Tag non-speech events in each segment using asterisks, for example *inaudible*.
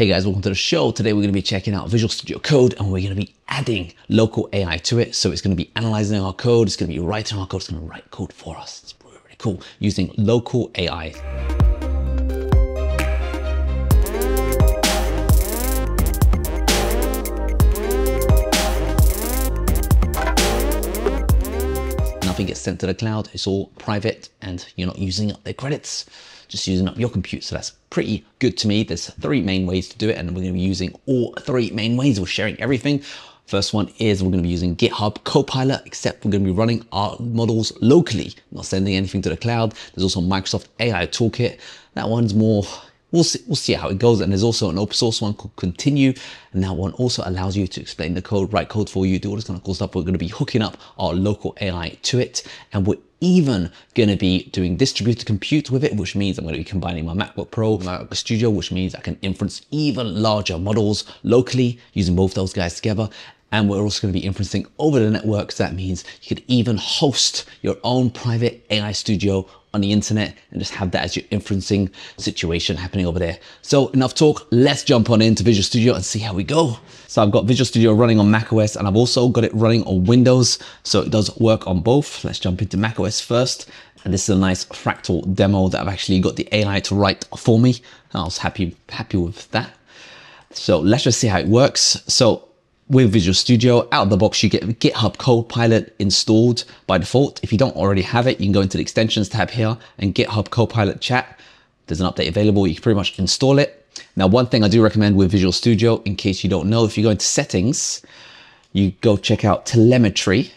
Hey guys, welcome to the show. Today we're going to be checking out Visual Studio Code and we're going to be adding local AI to it. So it's going to be analyzing our code, it's going to be writing our code, it's going to write code for us. It's really, really cool using local AI. Nothing gets sent to the cloud. It's all private and you're not using up their credits, just using up your compute. So that's pretty good to me. There's three main ways to do it and we're going to be using all three main ways. We're sharing everything. First one is we're going to be using GitHub Copilot, except we're going to be running our models locally, not sending anything to the cloud. There's also Microsoft AI Toolkit. That one's more we'll see, we'll see how it goes. And there's also an open source one called Continue. And that one also allows you to explain the code, write code for you, do all this kind of cool stuff. We're going to be hooking up our local AI to it. And we're even going to be doing distributed compute with it, which means I'm going to be combining my MacBook Pro, my MacBook Studio, which means I can inference even larger models locally using both those guys together. And we're also going to be inferencing over the network. So that means you could even host your own private AI studio on the internet and just have that as your inferencing situation happening over there. So enough talk, let's jump on into Visual Studio and see how we go. So I've got Visual Studio running on macOS and I've also got it running on Windows. So it does work on both. Let's jump into macOS first. And this is a nice fractal demo that I've actually got the AI to write for me. I was happy, happy with that. So let's just see how it works. So with Visual Studio, out of the box, you get GitHub Copilot installed by default. If you don't already have it, you can go into the extensions tab here and GitHub Copilot chat. There's an update available. You can pretty much install it. Now, one thing I do recommend with Visual Studio, in case you don't know, if you go into settings, you go check out telemetry,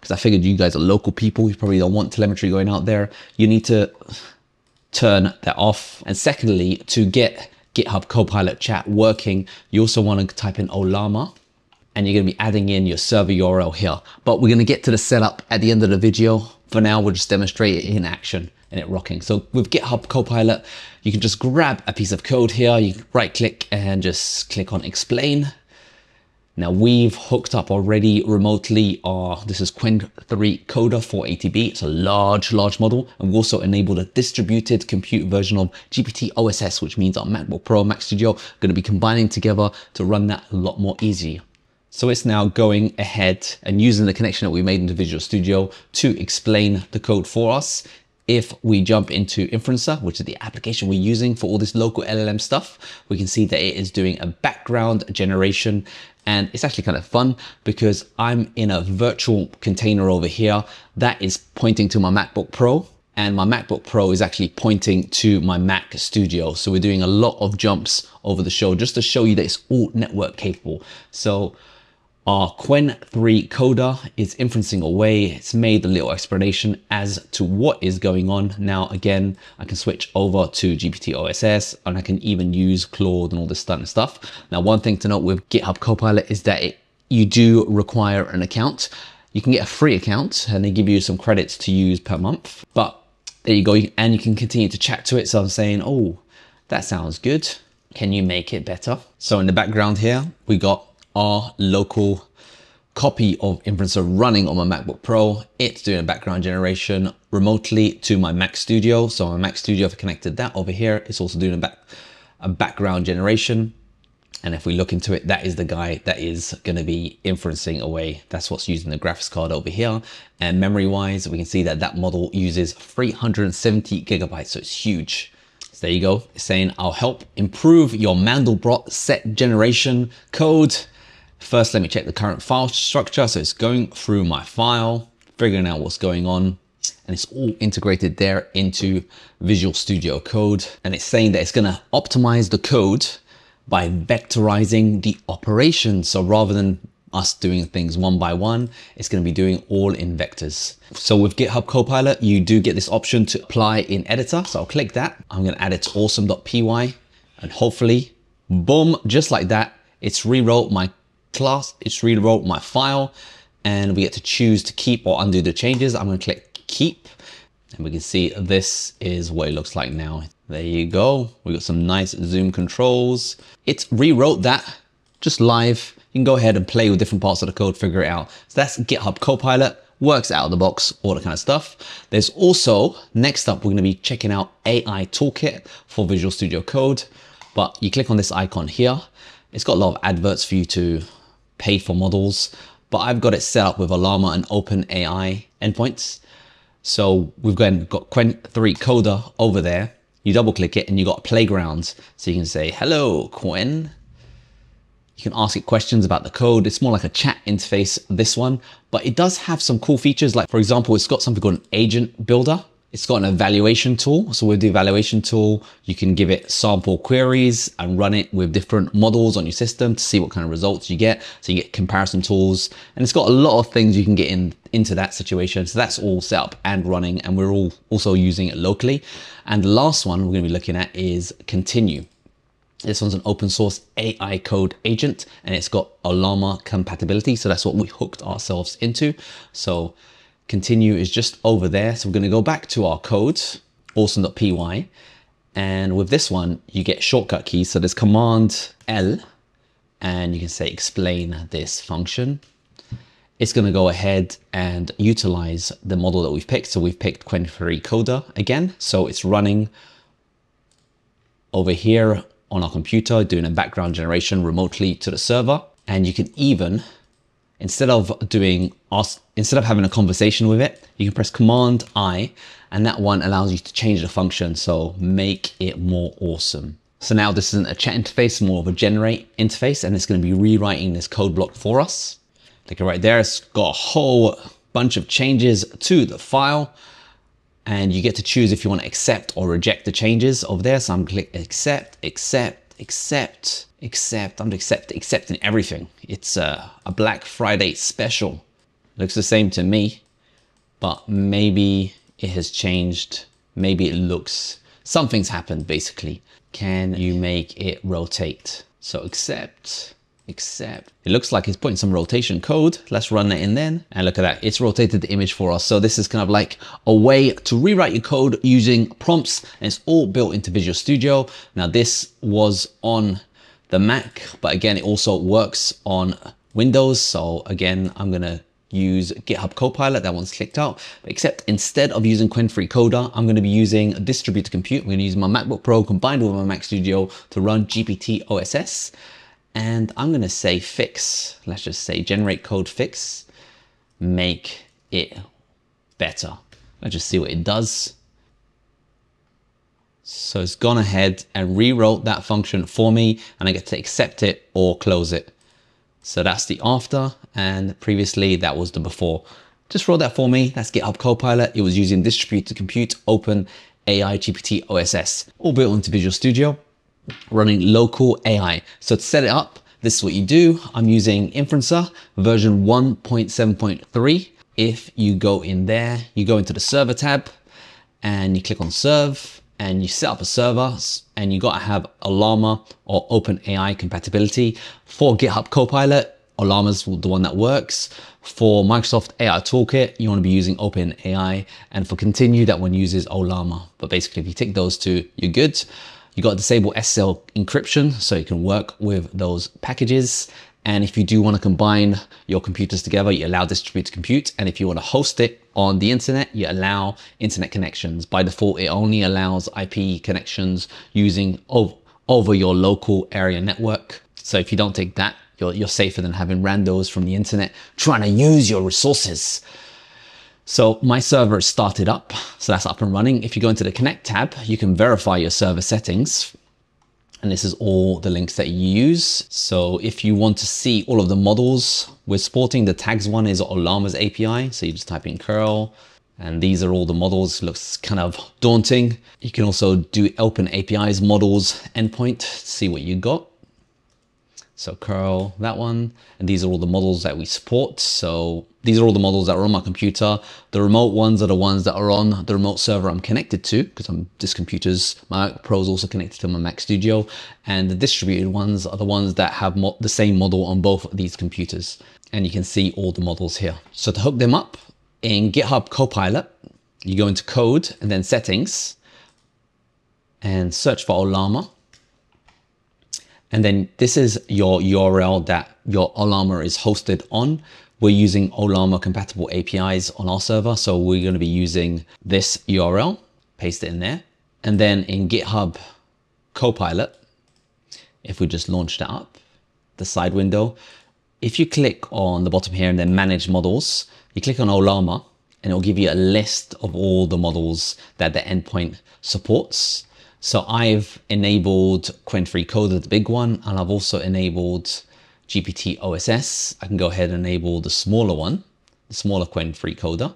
because I figured you guys are local people. You probably don't want telemetry going out there. You need to turn that off. And secondly, to get GitHub Copilot chat working, you also want to type in Ollama and you're to be adding in your server URL here. But we're going to get to the setup at the end of the video. For now, we'll just demonstrate it in action and it rocking. So with GitHub Copilot, you can just grab a piece of code here. You right click and just click on explain. Now we've hooked up already remotely our, this is Qwen 3 Coder 480B. It's a large, large model. And we also enabled a distributed compute version of GPT OSS, which means our MacBook Pro, Mac Studio, going to be combining together to run that a lot more easy. So it's now going ahead and using the connection that we made into Visual Studio to explain the code for us. If we jump into Inferencer, which is the application we're using for all this local LLM stuff, we can see that it is doing a background generation and it's actually kind of fun because I'm in a virtual container over here that is pointing to my MacBook Pro and my MacBook Pro is actually pointing to my Mac Studio. So we're doing a lot of jumps over the show just to show you that it's all network capable. So our Qwen 3 Coder is inferencing away. It's made a little explanation as to what is going on. Now, again, I can switch over to GPT OSS and I can even use Claude and all this kind of stuff. Now, one thing to note with GitHub Copilot is that it, you do require an account. You can get a free account and they give you some credits to use per month. But there you go. And you can continue to chat to it. So I'm saying, oh, that sounds good. Can you make it better? So in the background here, we got our local copy of Inferencer running on my MacBook Pro. It's doing a background generation remotely to my Mac Studio. So my Mac Studio, if I've connected that over here. It's also doing a, back, a background generation. And if we look into it, that is the guy that is going to be inferencing away. That's what's using the graphics card over here. And memory wise, we can see that that model uses 370 gigabytes. So it's huge. So there you go. It's saying I'll help improve your Mandelbrot set generation code First, let me check the current file structure. So it's going through my file, figuring out what's going on, and it's all integrated there into Visual Studio Code. And it's saying that it's gonna optimize the code by vectorizing the operation. So rather than us doing things one by one, it's gonna be doing all in vectors. So with GitHub Copilot, you do get this option to apply in editor. So I'll click that. I'm gonna add it to awesome.py and hopefully, boom, just like that, it's rewrote my class, it's rewrote my file and we get to choose to keep or undo the changes. I'm gonna click keep and we can see this is what it looks like now. There you go. We got some nice zoom controls. It rewrote that just live. You can go ahead and play with different parts of the code, figure it out. So that's GitHub Copilot, works out of the box, all that kind of stuff. There's also, next up, we're gonna be checking out AI Toolkit for Visual Studio Code. but you click on this icon here. It's got a lot of adverts for you to pay for models, but I've got it set up with Ollama and OpenAI endpoints. So we've got, got Qwen 3 Coder over there. You double click it and you got Playgrounds. So you can say, hello, Qwen. You can ask it questions about the code. It's more like a chat interface, this one, but it does have some cool features. Like for example, it's got something called an agent builder. It's got an evaluation tool. So with the evaluation tool, you can give it sample queries and run it with different models on your system to see what kind of results you get. So you get comparison tools and it's got a lot of things you can get in into that situation. So that's all set up and running and we're all also using it locally. And the last one we're gonna be looking at is Continue. This one's an open source AI code agent and it's got Ollama compatibility. So that's what we hooked ourselves into. So continue is just over there. So we're going to go back to our code, awesome.py. And with this one, you get shortcut keys. So there's command L and you can say explain this function. It's going to go ahead and utilize the model that we've picked. So we've picked 3 Coder again. So it's running over here on our computer, doing a background generation remotely to the server. And you can even instead of doing instead of having a conversation with it, you can press Command I, and that one allows you to change the function. So make it more awesome. So now this isn't a chat interface, more of a generate interface, and it's going to be rewriting this code block for us. Click it right there. It's got a whole bunch of changes to the file and you get to choose if you want to accept or reject the changes over there. So I'm click accept, accept, accept, accept, I'm accept, accepting everything. It's a, a Black Friday special. Looks the same to me, but maybe it has changed. Maybe it looks, something's happened basically. Can you make it rotate? So accept, accept. It looks like it's putting some rotation code. Let's run it in then. And look at that, it's rotated the image for us. So this is kind of like a way to rewrite your code using prompts and it's all built into Visual Studio. Now this was on the Mac, but again, it also works on Windows. So again, I'm gonna use GitHub Copilot, that one's clicked out, except instead of using Qwen 3 Coder, I'm gonna be using distributed compute. I'm gonna use my MacBook Pro combined with my Mac Studio to run GPT OSS and I'm going to say fix. Let's just say generate code fix, make it better. Let's just see what it does. So it's gone ahead and rewrote that function for me and I get to accept it or close it. So that's the after and previously that was the before. Just wrote that for me. That's GitHub Copilot. It was using distributed compute, open AI GPT OSS, all built into Visual Studio running local AI. So to set it up, this is what you do. I'm using Inferencer version 1.7.3. If you go in there, you go into the server tab and you click on serve and you set up a server and you got to have Ollama or OpenAI compatibility. For GitHub Copilot, Ollama's the one that works. For Microsoft AI Toolkit, you want to be using OpenAI. And for Continue, that one uses Ollama. But basically, if you tick those two, you're good. You got to disable SSL encryption so you can work with those packages. And if you do want to combine your computers together, you allow distributed compute. And if you want to host it on the internet, you allow internet connections. By default, it only allows IP connections using over, over your local area network. So if you don't take that, you're, you're safer than having randos from the internet trying to use your resources. So my server is started up, so that's up and running. If you go into the Connect tab, you can verify your server settings. And this is all the links that you use. So if you want to see all of the models we're supporting, the tags one is Ollama's API. So you just type in curl, and these are all the models. Looks kind of daunting. You can also do open APIs models endpoint, see what you got. So curl, that one. And these are all the models that we support. So these are all the models that are on my computer. The remote ones are the ones that are on the remote server I'm connected to because I'm this computer's, my Mac Pro is also connected to my Mac Studio. And the distributed ones are the ones that have the same model on both of these computers. And you can see all the models here. So to hook them up in GitHub Copilot, you go into code and then settings and search for Ollama and then this is your URL that your Ollama is hosted on. We're using Ollama compatible APIs on our server. So we're going to be using this URL, paste it in there. And then in GitHub Copilot, if we just launch that up, the side window, if you click on the bottom here and then manage models, you click on Ollama and it'll give you a list of all the models that the endpoint supports. So I've enabled Qwen3 Coder, the big one, and I've also enabled GPT OSS. I can go ahead and enable the smaller one, the smaller Qwen3 Coder.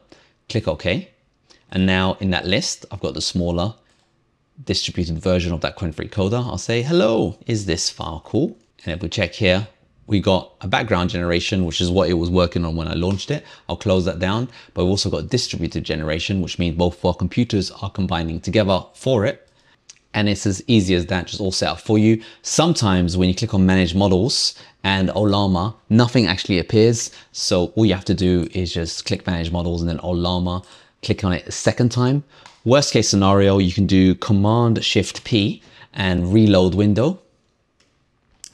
Click OK. And now in that list, I've got the smaller distributed version of that Qwen3 Coder. I'll say, hello, is this file cool? And if we check here, we got a background generation, which is what it was working on when I launched it. I'll close that down, but we've also got distributed generation, which means both of our computers are combining together for it. And it's as easy as that, just all set up for you. Sometimes when you click on manage models and Ollama, nothing actually appears. So all you have to do is just click manage models and then Ollama, click on it a second time. Worst case scenario, you can do command shift P and reload window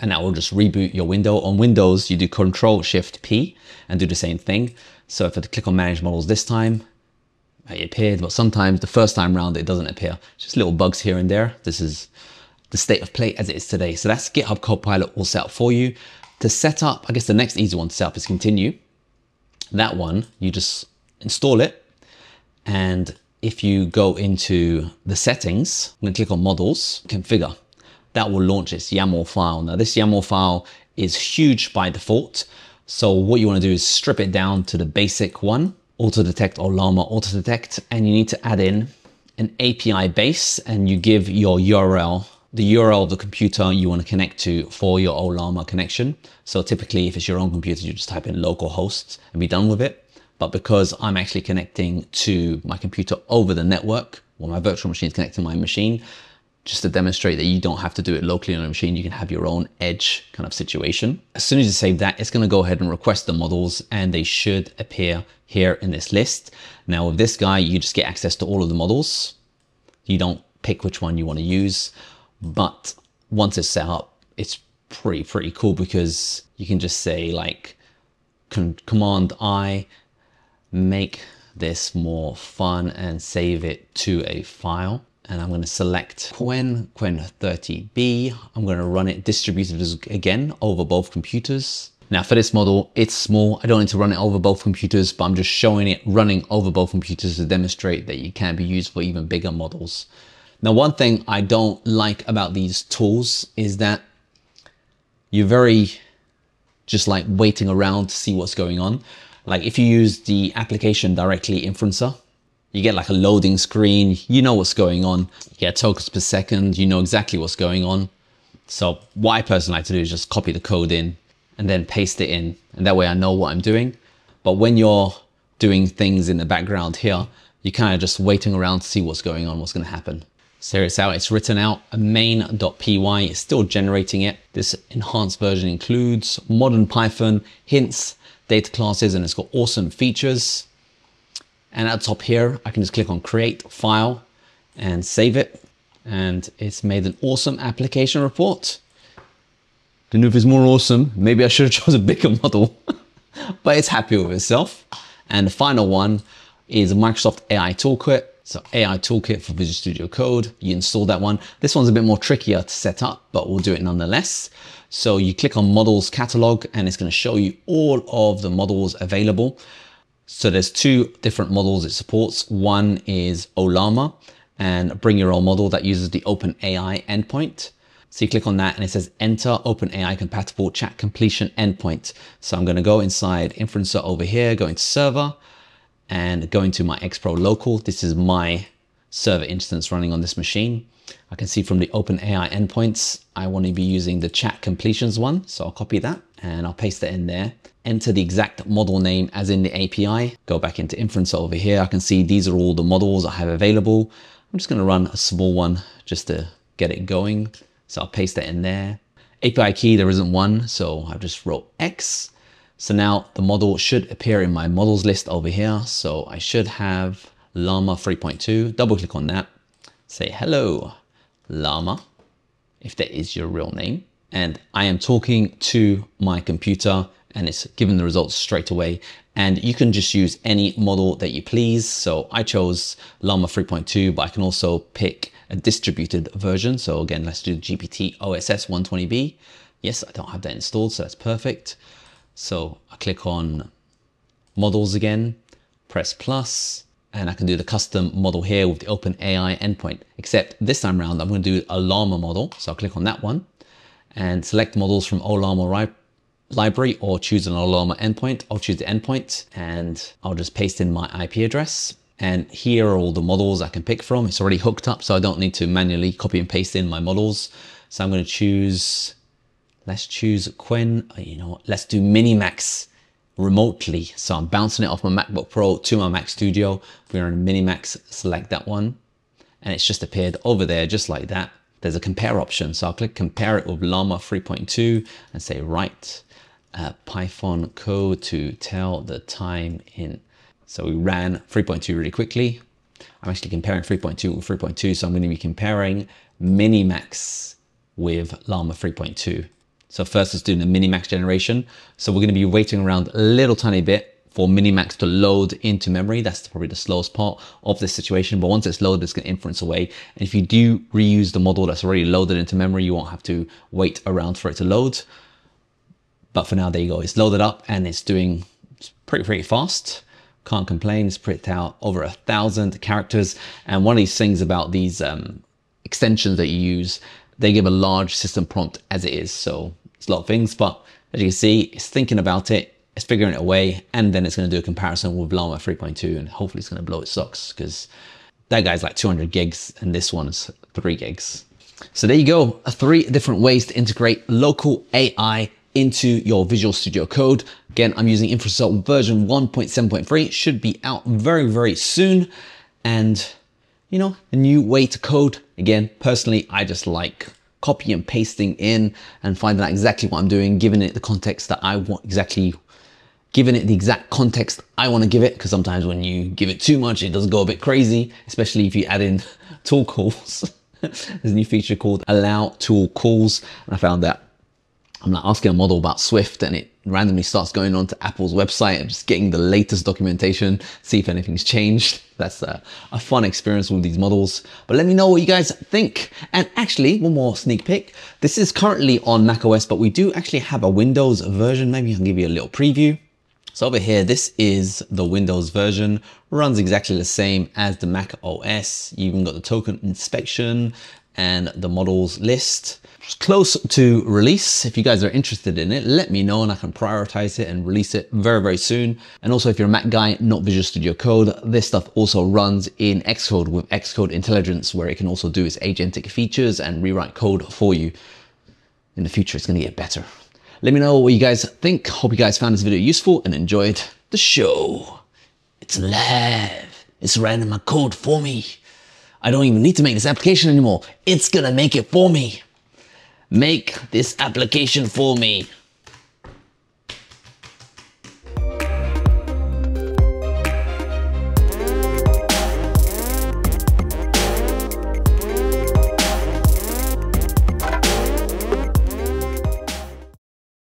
and that will just reboot your window. On Windows, you do Control Shift P and do the same thing. So if I click on Manage Models this time, it appeared, but sometimes the first time round it doesn't appear. Just little bugs here and there. This is the state of play as it is today. So that's GitHub Copilot all set up for you. To set up, I guess the next easy one to set up is Continue. That one, you just install it. And if you go into the settings, I'm gonna click on Models, Configure that will launch this YAML file. Now this YAML file is huge by default. So what you want to do is strip it down to the basic one, auto detect or llama auto detect, and you need to add in an API base and you give your URL, the URL of the computer you want to connect to for your Ollama connection. So typically if it's your own computer, you just type in localhost and be done with it. But because I'm actually connecting to my computer over the network, well, my virtual machine is connected to my machine, just to demonstrate that you don't have to do it locally on a machine. You can have your own edge kind of situation. As soon as you save that, it's going to go ahead and request the models and they should appear here in this list. Now with this guy, you just get access to all of the models. You don't pick which one you want to use, but once it's set up, it's pretty, pretty cool because you can just say like command I, make this more fun and save it to a file and I'm going to select Qwen, Qwen 30B. I'm going to run it distributed again over both computers. Now for this model, it's small. I don't need to run it over both computers, but I'm just showing it running over both computers to demonstrate that you can be used for even bigger models. Now, one thing I don't like about these tools is that you're very just like waiting around to see what's going on. Like if you use the application directly Inferencer, you get like a loading screen, you know what's going on, you get tokens per second, you know exactly what's going on. So what I personally like to do is just copy the code in and then paste it in. And that way I know what I'm doing. But when you're doing things in the background here, you're kind of just waiting around to see what's going on, what's going to happen. So it's out, it's written out, a main.py, it's still generating it. This enhanced version includes modern Python, hints, data classes, and it's got awesome features. And at the top here, I can just click on create file and save it. And it's made an awesome application report. Don't know if it's more awesome. Maybe I should have *laughs* chosen a bigger model, *laughs* but it's happy with itself. And the final one is Microsoft AI Toolkit. So AI Toolkit for Visual Studio Code. You install that one. This one's a bit more trickier to set up, but we'll do it nonetheless. So you click on models catalog and it's going to show you all of the models available. So there's two different models it supports. One is Ollama and bring your own model that uses the OpenAI endpoint. So you click on that and it says enter OpenAI compatible chat completion endpoint. So I'm going to go inside Inferencer over here, go into server and go into my X-Pro local. This is my server instance running on this machine. I can see from the OpenAI endpoints, I want to be using the chat completions one. So I'll copy that and I'll paste that in there enter the exact model name as in the API, go back into Inference over here. I can see these are all the models I have available. I'm just gonna run a small one just to get it going. So I'll paste that in there. API key, there isn't one, so I've just wrote X. So now the model should appear in my models list over here. So I should have Llama 3.2, double click on that, say hello, Llama, if that is your real name. And I am talking to my computer and it's given the results straight away. And you can just use any model that you please. So I chose Llama 3.2, but I can also pick a distributed version. So again, let's do GPT OSS 120B. Yes, I don't have that installed, so that's perfect. So I click on models again, press plus, and I can do the custom model here with the OpenAI endpoint. Except this time around, I'm going to do a llama model. So I'll click on that one and select models from Ollama library or choose an Ollama endpoint. I'll choose the endpoint and I'll just paste in my IP address. And here are all the models I can pick from. It's already hooked up, so I don't need to manually copy and paste in my models. So I'm going to choose, let's choose Qwen. uh, you know what, let's do Minimax remotely. So I'm bouncing it off my MacBook Pro to my Mac Studio. We're on Minimax, select that one. And it's just appeared over there, just like that. There's a compare option. So I'll click compare it with Llama 3.2 and say write uh, Python code to tell the time in. So we ran 3.2 really quickly. I'm actually comparing 3.2 with 3.2. So I'm going to be comparing Minimax with Llama 3.2. So first it's doing a Minimax generation. So we're going to be waiting around a little tiny bit for Minimax to load into memory. That's probably the slowest part of this situation. But once it's loaded, it's going to inference away. And if you do reuse the model that's already loaded into memory, you won't have to wait around for it to load. But for now, there you go. It's loaded up and it's doing pretty, pretty fast. Can't complain. It's printed out over a thousand characters. And one of these things about these um, extensions that you use, they give a large system prompt as it is. So it's a lot of things, but as you can see, it's thinking about it, it's figuring it away, and then it's going to do a comparison with Llama 3.2, and hopefully it's going to blow its socks because that guy's like 200 gigs, and this one's three gigs. So there you go, uh, three different ways to integrate local AI into your Visual Studio Code. Again, I'm using Inferencer version 1.7.3. should be out very, very soon. And, you know, a new way to code. Again, personally, I just like copy and pasting in and finding out exactly what I'm doing, giving it the context that I want exactly, giving it the exact context I want to give it. Because sometimes when you give it too much, it does go a bit crazy, especially if you add in *laughs* tool calls. *laughs* There's a new feature called allow tool calls. And I found that I'm like asking a model about Swift and it randomly starts going on to Apple's website and just getting the latest documentation, see if anything's changed. That's a, a, fun experience with these models. But let me know what you guys think. And actually, one more sneak peek. This is currently on macOS, but we do actually have a Windows version. Maybe I can give you a little preview. So over here, this is the Windows version, runs exactly the same as the Mac OS. You even got the token inspection and the models list. It's close to release. If you guys are interested in it, let me know and I can prioritize it and release it very, very soon. And also if you're a Mac guy, not Visual Studio Code, this stuff also runs in Xcode with Xcode Intelligence, where it can also do its agentic features and rewrite code for you. In the future, it's gonna get better. Let me know what you guys think. Hope you guys found this video useful and enjoyed the show. It's live. It's writing my code for me. I don't even need to make this application anymore. It's gonna make it for me. Make this application for me.